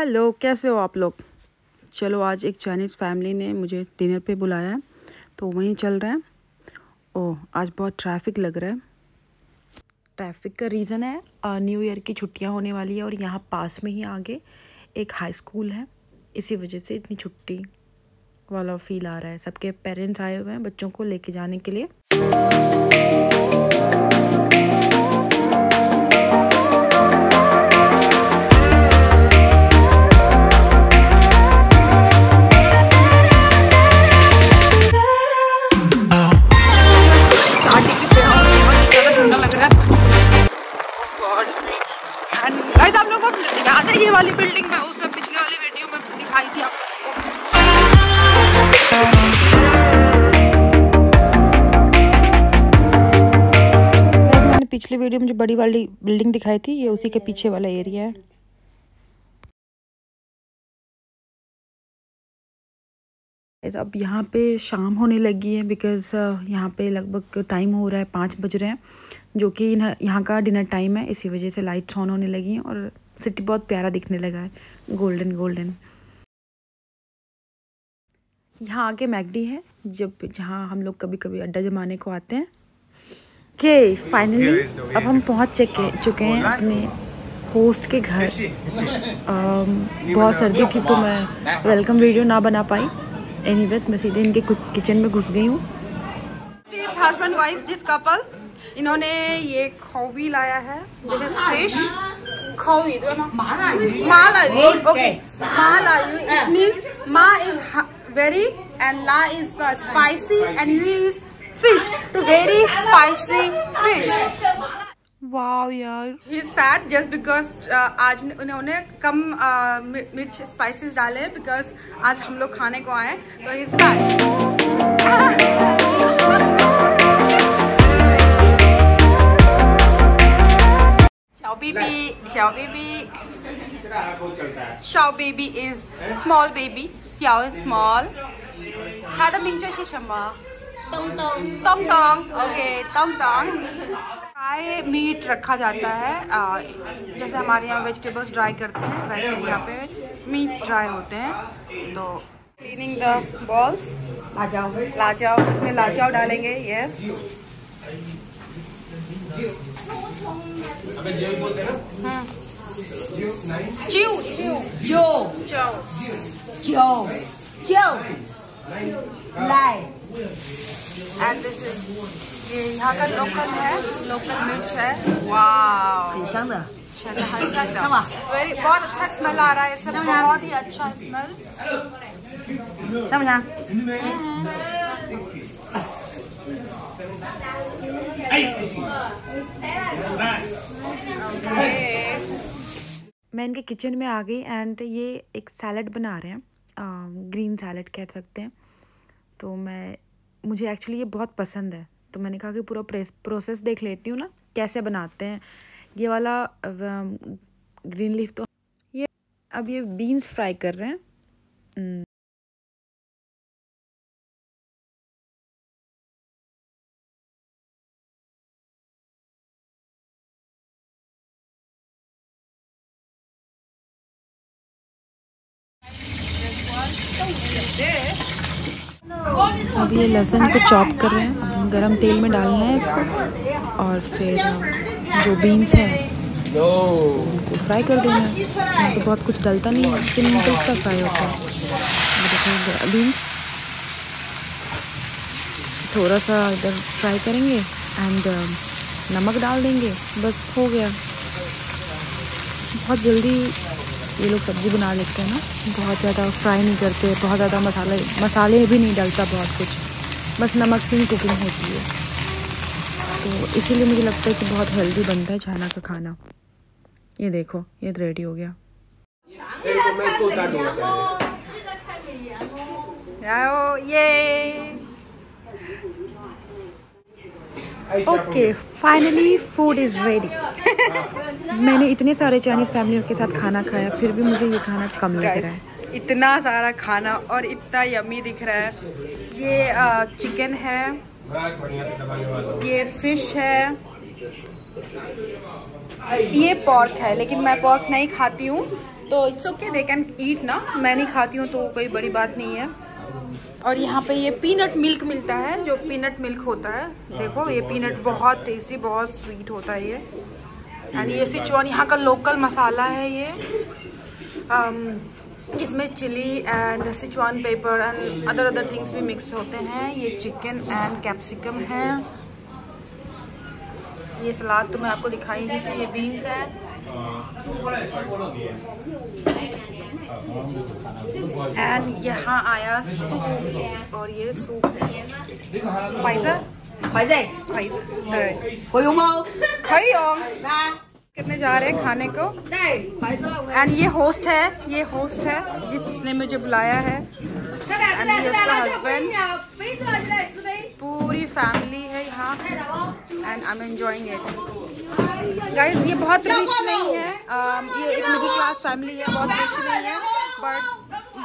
Hello, कैसे हो आप लोग? चलो, आज एक चाइनीज़ फैमिली ने मुझे डिनर पे बुलाया है तो वहीं चल रहे हैं। ओह, आज बहुत ट्रैफ़िक लग रहा है। ट्रैफ़िक का रीज़न है न्यू ईयर की छुट्टियाँ होने वाली है और यहाँ पास में ही आगे एक हाई स्कूल है। इसी वजह से इतनी छुट्टी वाला फील आ रहा है। सबके पेरेंट्स आए हुए हैं बच्चों को लेके जाने के लिए। पिछले वीडियो में जो बड़ी वाली बिल्डिंग दिखाई थी, ये उसी के पीछे वाला एरिया है। अब यहाँ पे शाम होने लगी है बिकॉज़ यहाँ पे लगभग टाइम हो रहा है, पाँच बज रहे हैं, जो कि यहाँ का डिनर टाइम है, इसी वजह से लाइट्स ऑन होने लगी हैं और सिटी बहुत प्यारा दिखने लगा है गोल्डन गोल्डन यहाँ आगे मैगडी है, जब जहाँ हम लोग कभी कभी अड्डा जमाने को आते हैं ओके फाइनली अब हम पहुँच चुके चुके हैं अपने होस्ट के घर। um, बहुत सर्दी थी तो मैं वेलकम वीडियो ना बना पाई। एनी मैं सीधे इनके किचन में घुस गई हूँ। हस्बैंड वाइफ दिस कपल इन्होंने ये खोवी लाया है। दिस इज़ फ़िश खोवी महालायु ओके महालायु इट मीन्स मा is very and La is spicy and you is fish to very spicy fish. वाह wow, यार ही सैड जस्ट बिकॉज़ आज उन्होंने कम uh, मिर्च स्पाइसेस डाले बिकॉज़ आज हम लोग खाने को आए तो ही सैड शाओ बीबी शाओ बीबी शाओ बेबी इज़ स्मॉल बेबी शाओ स्मॉल हादा मिंचा शमा ओके ड्राई मीट रखा जाता है जैसे हमारे यहाँ वेजिटेबल्स ड्राई करते हैं वैसे यहाँ पे मीट ड्राई होते हैं तो क्लीनिंग द बॉल्स लाचाओ इसमें लाचाओ डालेंगे यस जो जो जो जो जो लाई एंड दिस इज़ ये यहाँ का लोकल है लोकल मिर्च है। वाह अच्छा स्मेल बहुत ही अच्छा मैं इनके किचन में आ गई एंड ये एक सैलड बना रहे हैं ग्रीन सैलड कह सकते हैं। तो मैं, मुझे एक्चुअली ये बहुत पसंद है। तो मैंने कहा कि पूरा प्रोसेस देख लेती हूँ ना, कैसे बनाते हैं। ये वाला ग्रीन लीफ तो ये, अब ये बीन्स फ्राई कर रहे हैं। अब ये लहसुन को चॉप कर रहे हैं। गरम तेल में डालना है इसको। और फिर जो बीन्स हैं, उनको फ्राई कर देना है। तो बहुत कुछ डलता नहीं है सिंपल सा फ्राई होता है। बीन्स थोड़ा सा इधर फ्राई करेंगे एंड नमक डाल देंगे। बस हो गया। बहुत जल्दी ये लोग सब्ज़ी बना लेते हैं ना। बहुत ज़्यादा फ्राई नहीं करते, बहुत ज़्यादा मसाले मसाले भी नहीं डलता बहुत कुछ। बस नमक की कुकिंग होती है। तो इसीलिए मुझे लगता है कि बहुत हेल्दी बनता है चाइना का खाना। ये देखो, ये रेडी हो गया। Okay finally food is ready मैंने इतने सारे चाइनीज़ फैमिली के साथ खाना खाया फिर भी मुझे ये खाना कम लग रहा है। इतना सारा खाना और इतना यमी दिख रहा है। ये चिकन है। ये फ़िश है। ये पॉर्क है लेकिन मैं पॉर्क नहीं खाती हूँ। तो it's okay they can eat ना। मैं नहीं खाती हूँ तो कोई बड़ी बात नहीं है। और यहाँ पे ये पीनट मिल्क मिलता है जो पीनट मिल्क होता है। देखो ये पीनट बहुत टेस्टी बहुत स्वीट होता है ये। एंड ये सिचुआन यहाँ का लोकल मसाला है ये। Um, इसमें chilli and Sichuan pepper and other other things भी मिक्स होते हैं। ये चिकन एंड कैप्सिकम है। ये सलाद तो मैं आपको दिखाई नहीं थी ये बीन्स है। एंड यहाँ आया सूप और ये सूप फाइजर भाई जाए? कोई उमाओ खाई कितने जा रहे हैं खाने को? एंड ये होस्ट है ये होस्ट है जिसने मुझे बुलाया है। पूरी फैमिली है यहाँ। And I am enjoying it guys ये बहुत रिच नहीं है। um, ये एक मिडिल क्लास फैमिली है बहुत रिच नहीं है। बट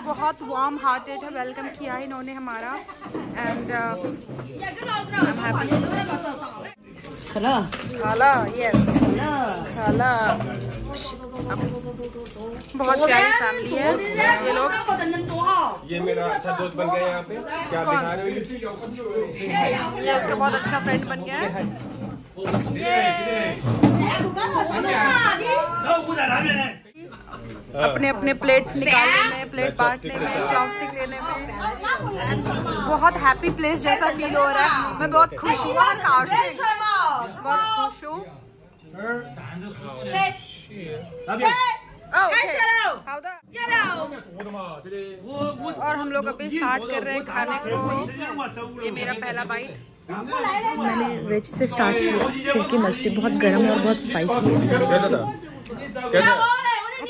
बहुत वार्म हार्टेड है वेलकम किया है इन्होंने हमारा एंड बहुत प्यारी फैमिली है ये लोग ये मेरा अच्छा दोस्त बन गया यहाँ पे क्या दिखा रहे हो ये उसका बहुत अच्छा फ्रेंड बन गया है अपने अपने प्लेट निकालने में प्लेट बांटने में चॉपस्टिक लेने में। बहुत हैप्पी प्लेस जैसा फील हो रहा है। मैं बहुत खुश हूँ बहुत खुश हूँ। Oh, और हम लोग अभी स्टार्ट कर रहे हैं खाने को। ये मेरा पहला बाइट मैंने वेज से स्टार्ट किया क्योंकि मछली बहुत गर्म और बहुत स्पाइसी है।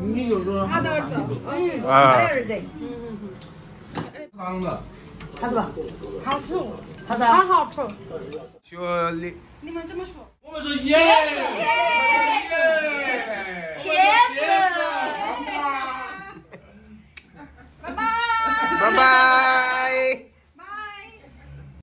你就是他的儿子，嗯，他的儿子，嗯嗯嗯，胖子，他是吧？好吃，好吃，好好吃。学你，你们怎么说？我们说耶。耶。茄子，拜拜，拜拜。